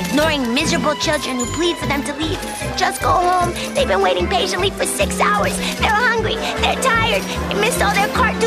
ignoring miserable children who plead for them to leave. Just go home. They've been waiting patiently for six hours. They're hungry. They're tired. They missed all their cartoons.